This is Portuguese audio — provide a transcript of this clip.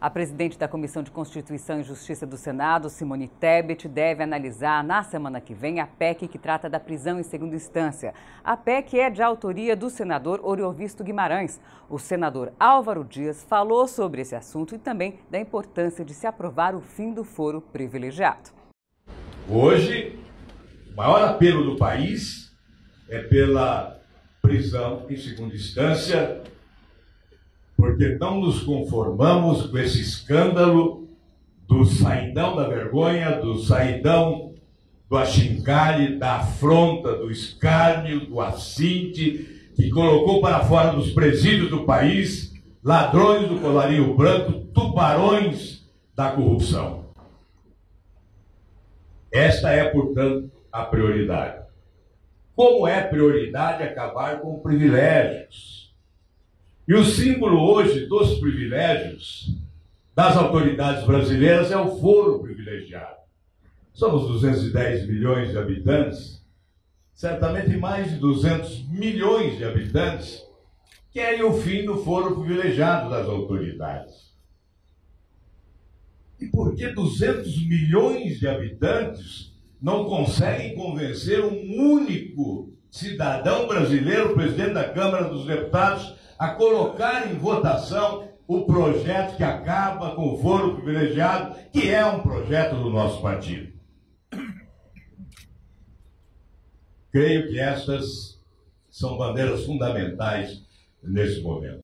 A presidente da Comissão de Constituição e Justiça do Senado, Simone Tebet, deve analisar na semana que vem a PEC que trata da prisão em segunda instância. A PEC é de autoria do senador Oriovisto Guimarães. O senador Álvaro Dias falou sobre esse assunto e também da importância de se aprovar o fim do foro privilegiado. Hoje, o maior apelo do país é pela prisão em segunda instância porque não nos conformamos com esse escândalo do saidão da vergonha, do saidão do achincalhe, da afronta, do escárnio, do assinte, que colocou para fora dos presídios do país ladrões do colarinho branco, tubarões da corrupção. Esta é, portanto, a prioridade. Como é prioridade acabar com privilégios? E o símbolo hoje dos privilégios das autoridades brasileiras é o foro privilegiado. Somos 210 milhões de habitantes, certamente mais de 200 milhões de habitantes querem o fim do foro privilegiado das autoridades. E por que 200 milhões de habitantes não conseguem convencer um único cidadão brasileiro, presidente da Câmara dos Deputados, a colocar em votação o projeto que acaba com o foro privilegiado, que é um projeto do nosso partido. Creio que estas são bandeiras fundamentais nesse momento.